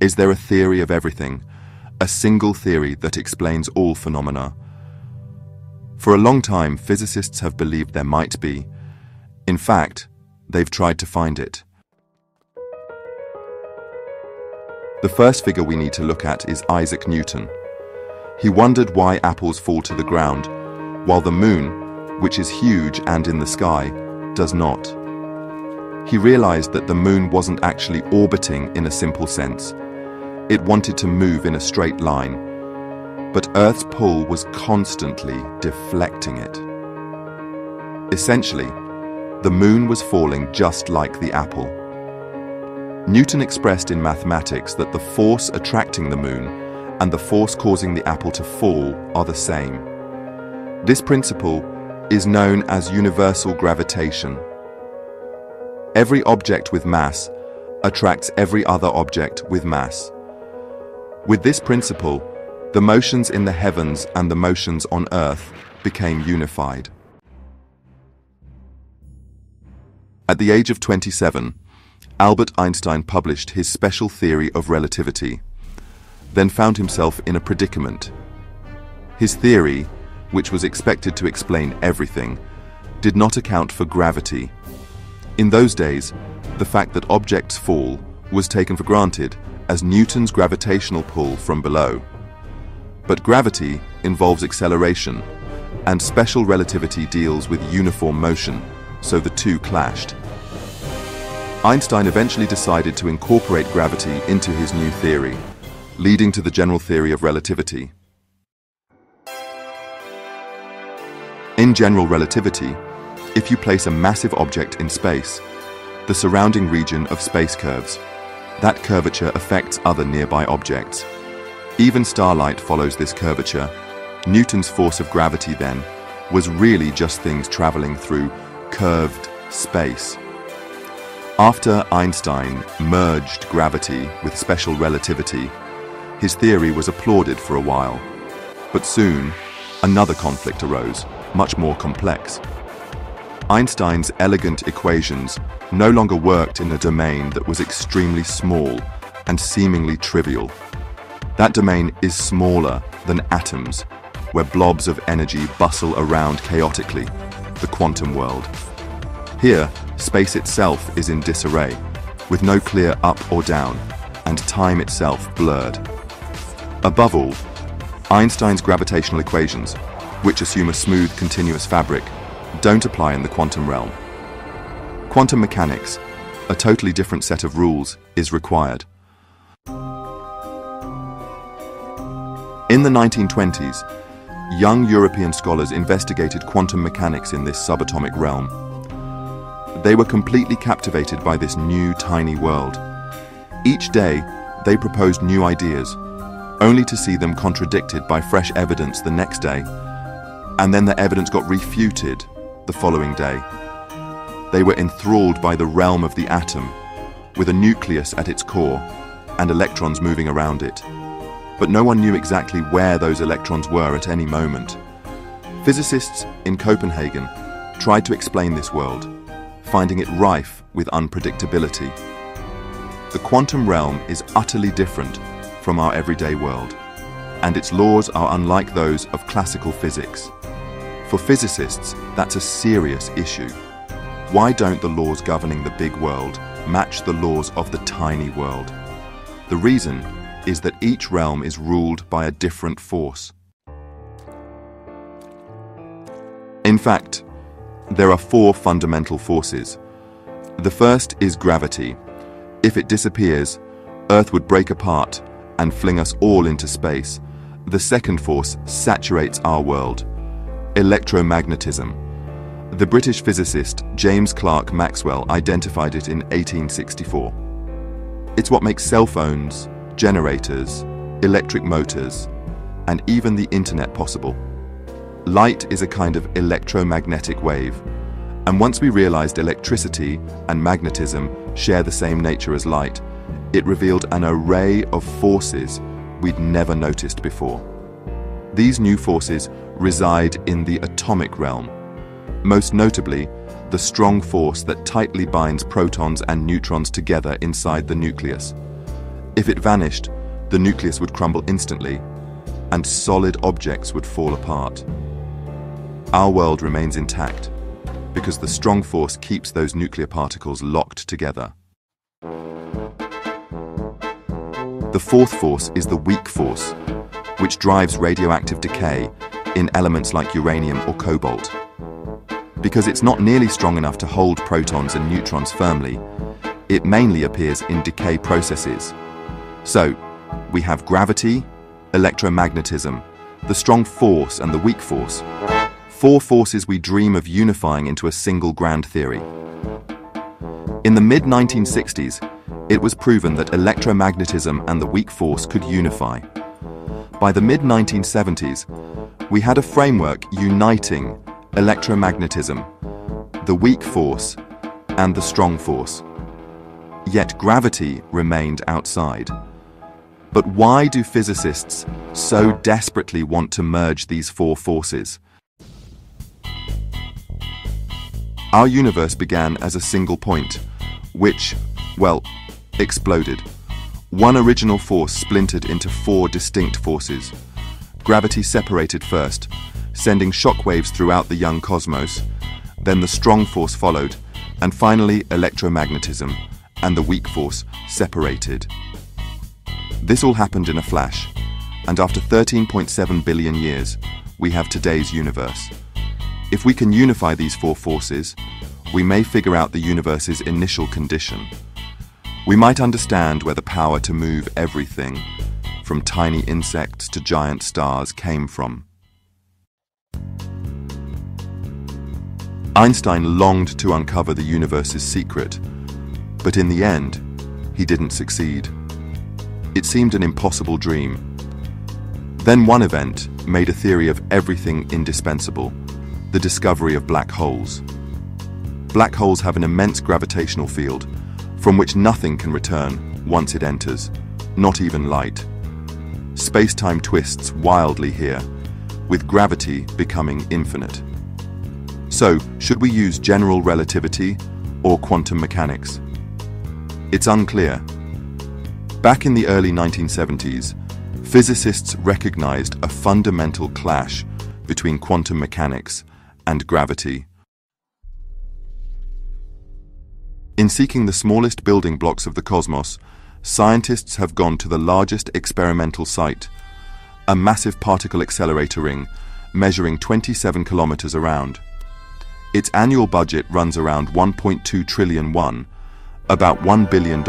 Is there a theory of everything? A single theory that explains all phenomena? For a long time, physicists have believed there might be. In fact, they've tried to find it. The first figure we need to look at is Isaac Newton. He wondered why apples fall to the ground, while the moon, which is huge and in the sky, does not. He realized that the moon wasn't actually orbiting in a simple sense. It wanted to move in a straight line, but Earth's pull was constantly deflecting it. Essentially, the moon was falling just like the apple. Newton expressed in mathematics that the force attracting the moon and the force causing the apple to fall are the same. This principle is known as universal gravitation. Every object with mass attracts every other object with mass. With this principle, the motions in the heavens and the motions on earth became unified. At the age of 27, Albert Einstein published his special theory of relativity, then found himself in a predicament. His theory, which was expected to explain everything, did not account for gravity. In those days, the fact that objects fall was taken for granted as Newton's gravitational pull from below. But gravity involves acceleration, and special relativity deals with uniform motion, so the two clashed. Einstein eventually decided to incorporate gravity into his new theory, leading to the general theory of relativity. In general relativity, if you place a massive object in space, the surrounding region of space curves. That curvature affects other nearby objects. Even starlight follows this curvature. Newton's force of gravity, then, was really just things traveling through curved space. After Einstein merged gravity with special relativity, his theory was applauded for a while. But soon, another conflict arose, much more complex. Einstein's elegant equations no longer worked in a domain that was extremely small and seemingly trivial. That domain is smaller than atoms, where blobs of energy bustle around chaotically, the quantum world. Here, space itself is in disarray, with no clear up or down, and time itself blurred. Above all, Einstein's gravitational equations, which assume a smooth continuous fabric, don't apply in the quantum realm. Quantum mechanics, a totally different set of rules, is required. In the 1920s, young European scholars investigated quantum mechanics in this subatomic realm. They were completely captivated by this new tiny world. Each day, they proposed new ideas, only to see them contradicted by fresh evidence the next day, and then the evidence got refuted the following day. They were enthralled by the realm of the atom, with a nucleus at its core and electrons moving around it. But no one knew exactly where those electrons were at any moment. Physicists in Copenhagen tried to explain this world, finding it rife with unpredictability. The quantum realm is utterly different from our everyday world, and its laws are unlike those of classical physics. For physicists, that's a serious issue. Why don't the laws governing the big world match the laws of the tiny world? The reason is that each realm is ruled by a different force. In fact, there are four fundamental forces. The first is gravity. If it disappears, Earth would break apart and fling us all into space. The second force saturates our world. Electromagnetism. The British physicist James Clerk Maxwell identified it in 1864. It's what makes cell phones, generators, electric motors, and even the internet possible. Light is a kind of electromagnetic wave, and once we realized electricity and magnetism share the same nature as light, it revealed an array of forces we'd never noticed before. These new forces reside in the atomic realm, most notably the strong force that tightly binds protons and neutrons together inside the nucleus. If it vanished, the nucleus would crumble instantly, and solid objects would fall apart. Our world remains intact because the strong force keeps those nuclear particles locked together. The fourth force is the weak force, which drives radioactive decay in elements like uranium or cobalt. Because it's not nearly strong enough to hold protons and neutrons firmly, it mainly appears in decay processes. So, we have gravity, electromagnetism, the strong force and the weak force. Four forces we dream of unifying into a single grand theory. In the mid-1960s, it was proven that electromagnetism and the weak force could unify. By the mid-1970s, we had a framework uniting electromagnetism, the weak force, and the strong force. Yet gravity remained outside. But why do physicists so desperately want to merge these four forces? Our universe began as a single point, which, well, exploded. One original force splintered into four distinct forces. Gravity separated first, sending shockwaves throughout the young cosmos. Then the strong force followed, and finally electromagnetism and the weak force separated. This all happened in a flash, and after 13.7 billion years, we have today's universe. If we can unify these four forces, we may figure out the universe's initial condition. We might understand where the power to move everything, from tiny insects to giant stars, came from. Einstein longed to uncover the universe's secret, but in the end, he didn't succeed. It seemed an impossible dream. Then one event made a theory of everything indispensable, the discovery of black holes. Black holes have an immense gravitational field, from which nothing can return once it enters, not even light. Space-time twists wildly here, with gravity becoming infinite. So, should we use general relativity or quantum mechanics? It's unclear. Back in the early 1970s, physicists recognized a fundamental clash between quantum mechanics and gravity. In seeking the smallest building blocks of the cosmos, scientists have gone to the largest experimental site, a massive particle accelerator ring measuring 27 kilometers around. Its annual budget runs around 1.2 trillion won, about $1 billion,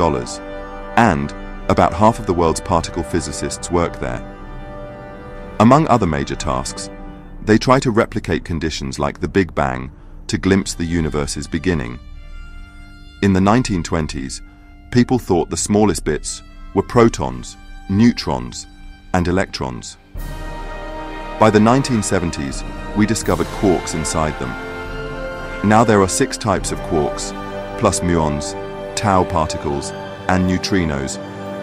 and about half of the world's particle physicists work there. Among other major tasks, they try to replicate conditions like the Big Bang to glimpse the universe's beginning. In the 1920s, people thought the smallest bits were protons, neutrons, and electrons. By the 1970s, we discovered quarks inside them. Now there are six types of quarks, plus muons, tau particles, and neutrinos,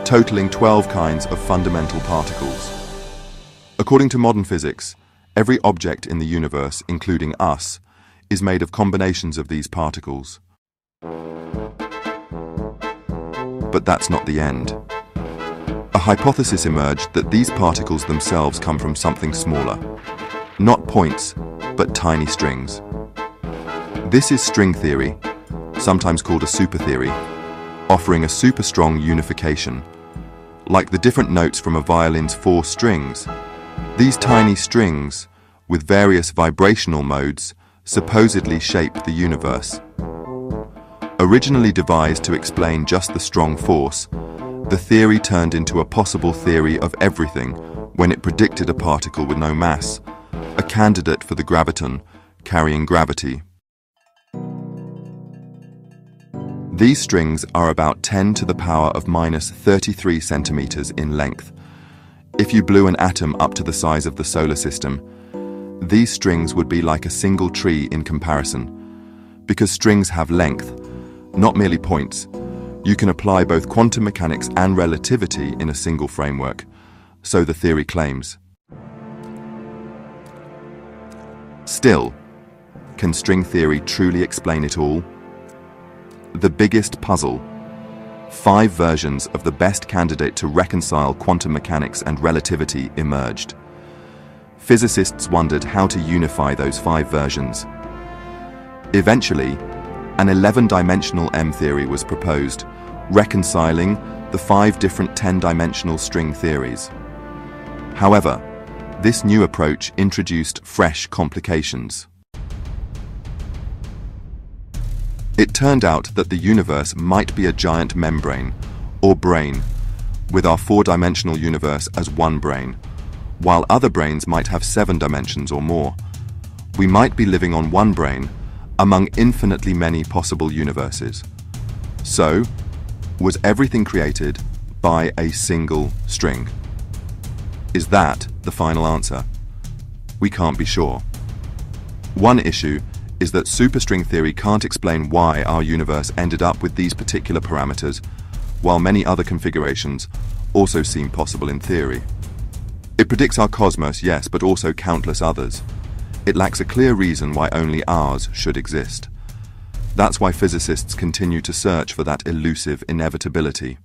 totaling 12 kinds of fundamental particles. According to modern physics, every object in the universe, including us, is made of combinations of these particles. But that's not the end. A hypothesis emerged that these particles themselves come from something smaller. Not points, but tiny strings. This is string theory, sometimes called a super theory, offering a super strong unification. Like the different notes from a violin's four strings, these tiny strings, with various vibrational modes, supposedly shape the universe. Originally devised to explain just the strong force, the theory turned into a possible theory of everything when it predicted a particle with no mass, a candidate for the graviton, carrying gravity. These strings are about 10 to the power of minus 33 centimeters in length. If you blew an atom up to the size of the solar system, these strings would be like a single tree in comparison. Because strings have length, not merely points. You can apply both quantum mechanics and relativity in a single framework, so the theory claims. Still, can string theory truly explain it all? The biggest puzzle. five versions of the best candidate to reconcile quantum mechanics and relativity emerged. Physicists wondered how to unify those five versions. Eventually, an 11-dimensional M-theory was proposed, reconciling the five different 10-dimensional string theories. However, this new approach introduced fresh complications. It turned out that the universe might be a giant membrane, or brane, with our four-dimensional universe as one brane, while other branes might have seven dimensions or more. We might be living on one brane among infinitely many possible universes. So, was everything created by a single string? Is that the final answer? We can't be sure. One issue is that superstring theory can't explain why our universe ended up with these particular parameters, while many other configurations also seem possible in theory. It predicts our cosmos, yes, but also countless others. It lacks a clear reason why only ours should exist. That's why physicists continue to search for that elusive inevitability.